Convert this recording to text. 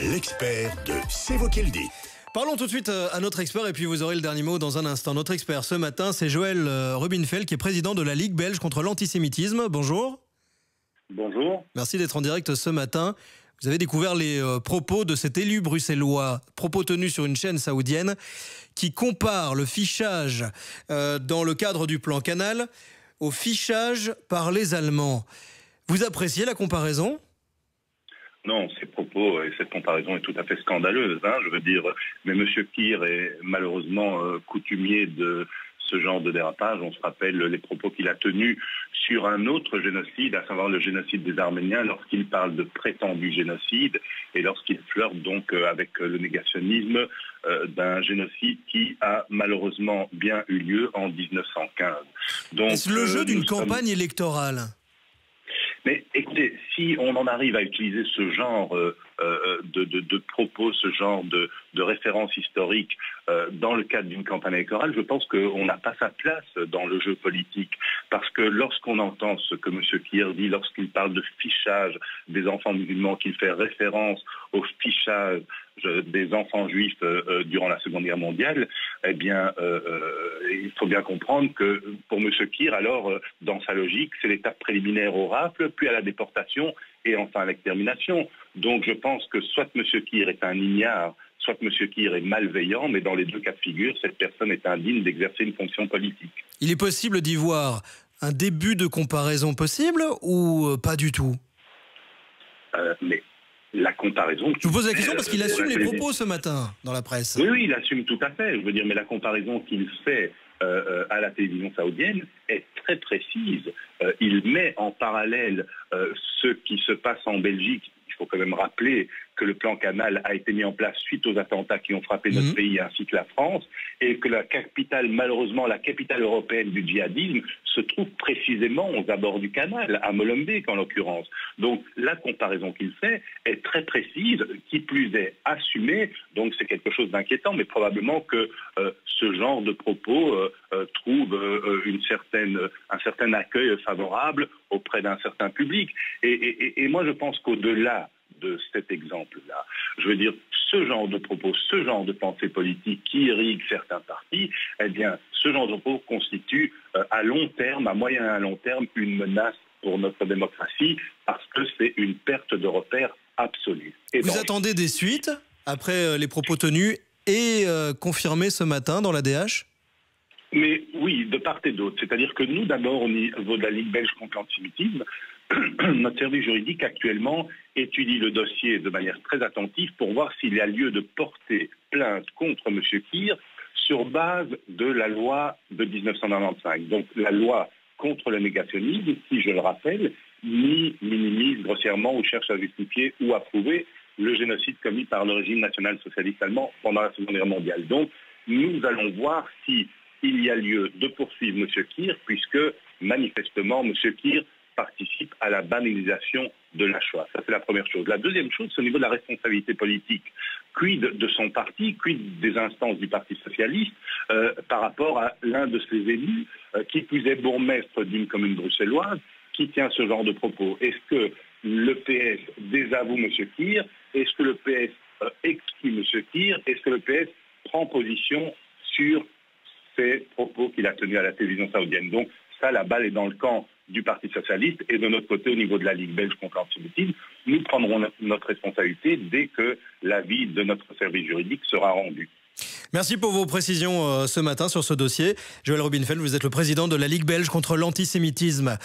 l'expert de C'est vous qui le dit. Parlons tout de suite euh, à notre expert et puis vous aurez le dernier mot dans un instant. Notre expert ce matin, c'est Joël euh, Rubinfeld qui est président de la Ligue belge contre l'antisémitisme. Bonjour. Bonjour. Merci d'être en direct ce matin. Vous avez découvert les euh, propos de cet élu bruxellois, propos tenus sur une chaîne saoudienne, qui compare le fichage dans le cadre du plan Canal au fichage par les Allemands. Vous appréciez la comparaison? Non, ces propos et cette comparaison est tout à fait scandaleuse. Hein, je veux dire, mais M. Kir est malheureusement euh, coutumier de ce genre de dérapage. On se rappelle les propos qu'il a tenus sur un autre génocide, à savoir le génocide des Arméniens, lorsqu'il parle de prétendu génocide et lorsqu'il flirte donc euh, avec le négationnisme euh, d'un génocide qui a malheureusement bien eu lieu en 1915. Donc, Est-ce le jeu d'une campagne électorale? Mais écoutez, si on en arrive à utiliser ce genre euh, euh, de, propos, ce genre de, références historiques euh, dans le cadre d'une campagne électorale, je pense qu'on n'a pas sa place dans le jeu politique. Parce que lorsqu'on entend ce que M. Kier dit, lorsqu'il parle de fichage des enfants musulmans, qu'il fait référence au fichage des enfants juifs durant la Seconde Guerre mondiale, eh bien, il faut bien comprendre que pour M. Kier, alors, dans sa logique, c'est l'étape préliminaire au rafle, puis à la déportation et enfin à l'extermination. Donc je pense que soit M. Kir est un ignare, soit M. Kir est malveillant, mais dans les deux cas de figure, cette personne est indigne d'exercer une fonction politique. Il est possible d'y voir un début de comparaison possible ou euh, pas du tout? Euh, Mais la comparaison. Je vous pose la question parce qu'il assume les propos ce matin dans la presse. Oui, oui, il assume tout à fait. Je veux dire, mais la comparaison qu'il fait euh, à la télévision saoudienne est très précise. il met en parallèle ce qui se passe en Belgique faut quand même rappeler que le plan Canal a été mis en place suite aux attentats qui ont frappé notre mhm. pays ainsi que la France, et que la capitale, malheureusement, la capitale européenne du djihadisme se trouve précisément aux abords du canal, à Molenbeek en l'occurrence. Donc la comparaison qu'il fait est très précise, qui plus est assumée, donc c'est quelque chose d'inquiétant, mais probablement que euh, ce genre de propos euh, euh, trouve une certaine, un certain accueil favorable auprès d'un certain public. et moi je pense qu'au-delà de cet exemple-là. Je veux dire, ce genre de propos, ce genre de pensée politique qui irrigue certains partis, eh bien, ce genre de propos constitue euh, à long terme, à moyen et à long terme, une menace pour notre démocratie parce que c'est une perte de repères absolue. Vous attendez des suites après euh, les propos tenus et euh, confirmés ce matin dans la DH mais oui, de part et d'autre. C'est-à-dire que nous, d'abord, au niveau de la Ligue belge contre l'antisémitisme, notre service juridique actuellement étudie le dossier de manière très attentive pour voir s'il y a lieu de porter plainte contre M. Kir sur base de la loi de 1995. Donc la loi contre le négationnisme, qui, je le rappelle, ni minimise grossièrement ou cherche à justifier ou à prouver le génocide commis par le régime national-socialiste allemand pendant la Seconde Guerre mondiale. Donc, nous allons voir si il y a lieu de poursuivre M. Kir, puisque manifestement, M. Kir participe à la banalisation de la Shoah. Ça, c'est la première chose. La deuxième chose, c'est au niveau de la responsabilité politique. Quid de son parti, quid des instances du Parti socialiste euh, par rapport à l'un de ses élus, euh, qui plus est bourgmestre d'une commune bruxelloise, qui tient ce genre de propos Est-ce que le PS désavoue M. Kir? Est-ce que le PS euh, exclut M. Kir? Est-ce que le PS prend position sur ces propos qu'il a tenus à la télévision saoudienne? Donc, ça, la balle est dans le camp du Parti socialiste et de notre côté, au niveau de la Ligue belge contre l'antisémitisme, nous prendrons notre responsabilité dès que l'avis de notre service juridique sera rendu. Merci pour vos précisions euh, ce matin sur ce dossier. Joël Robinfeld, vous êtes le président de la Ligue belge contre l'antisémitisme.